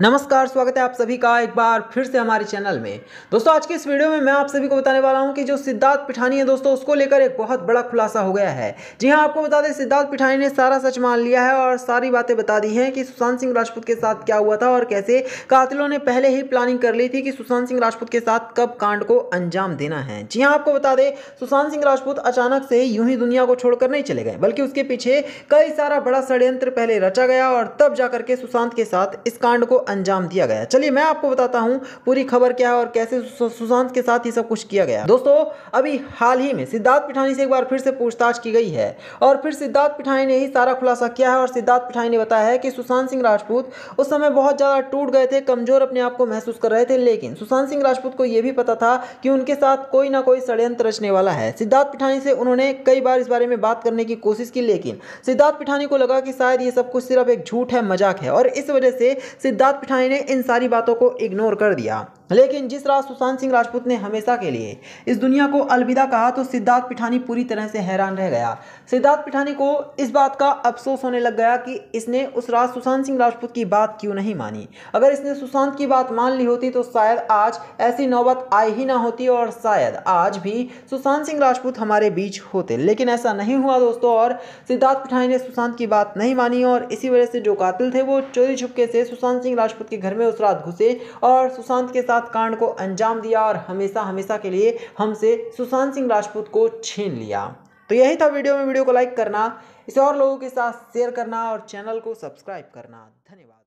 नमस्कार, स्वागत है आप सभी का एक बार फिर से हमारे चैनल में। दोस्तों, आज के इस वीडियो में मैं आप सभी को बताने वाला हूँ कि जो सिद्धार्थ पिठानी है दोस्तों, उसको लेकर एक बहुत बड़ा खुलासा हो गया है। जी हाँ, आपको बता दें, सिद्धार्थ पिठानी ने सारा सच मान लिया है और सारी बातें बता दी हैं कि सुशांत सिंह राजपूत के साथ क्या हुआ था और कैसे कातिलों ने पहले ही प्लानिंग कर ली थी कि सुशांत सिंह राजपूत के साथ कब कांड को अंजाम देना है। जी हाँ आपको बता दें, सुशांत सिंह राजपूत अचानक से यूँ ही दुनिया को छोड़कर नहीं चले गए, बल्कि उसके पीछे कई सारा बड़ा षड्यंत्र पहले रचा गया और तब जाकर के सुशांत के साथ इस कांड को अंजाम दिया गया। चलिए मैं आपको बताता हूँ पूरी खबर क्या है और कैसे सुशांत के साथ ही सब कुछ किया गया। दोस्तों, अभी हाल ही में सिद्धार्थ पिठानी से एक बार फिर से पूछताछ की गई है और फिर सिद्धार्थ पिठानी ने ही सारा खुलासा किया है और सिद्धार्थ पिठानी ने बताया है कि सुशांत सिंह राजपूत उस समय बहुत ज़्यादा टूट गए थे, कमज़ोर अपने आप को महसूस कर रहे थे, लेकिन सुशांत सिंह राजपूत को यह भी पता था कि उनके साथ कोई ना कोई षड्यंत्र रचने वाला है। सिद्धार्थ पिठानी से उन्होंने कई बार इस बारे में बात करने की कोशिश की, लेकिन सिद्धार्थ पिठानी को लगा कि शायद ये सब कुछ सिर्फ़ एक झूठ है, मज़ाक है और इस वजह से सिद्धार्थ पिठानी ने इन सारी बातों को इग्नोर कर दिया। लेकिन जिस रात सुशांत सिंह राजपूत ने हमेशा के लिए इस दुनिया को अलविदा कहा तो सिद्धार्थ पिठानी पूरी तरह से हैरान रह गया। सिद्धार्थ पिठानी को इस बात का अफसोस होने लग गया कि इसने उस रात सुशांत सिंह राजपूत की बात क्यों नहीं मानी। अगर इसने सुशांत की बात मान ली होती तो शायद आज ऐसी नौबत आई ही ना होती और शायद आज भी सुशांत सिंह राजपूत हमारे बीच होते। लेकिन ऐसा नहीं हुआ दोस्तों, और सिद्धार्थ पिठानी ने सुशांत की बात नहीं मानी और इसी वजह से जो कातिल थे, वो चोरी छुपके से सुशांत सिंह राजपूत के घर में उस रात घुसे और सुशांत के साथ साथ कांड को अंजाम दिया और हमेशा हमेशा के लिए हमसे सुशांत सिंह राजपूत को छीन लिया। तो यही था वीडियो में। वीडियो को लाइक करना, इसे और लोगों के साथ शेयर करना और चैनल को सब्सक्राइब करना। धन्यवाद।